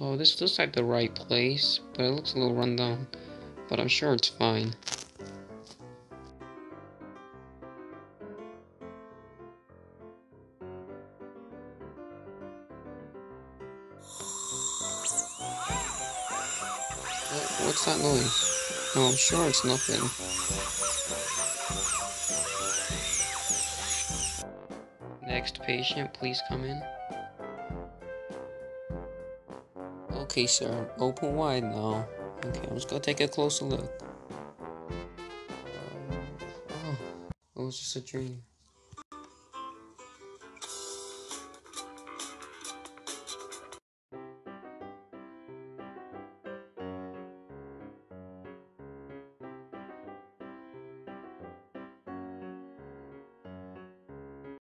Oh, this looks like the right place, but it looks a little rundown. But I'm sure it's fine. What's that noise? No, I'm sure it's nothing. Next patient, please come in. Okay, sir. Open wide now. Okay, I'm just gonna take a closer look. Um, oh, it was just a dream.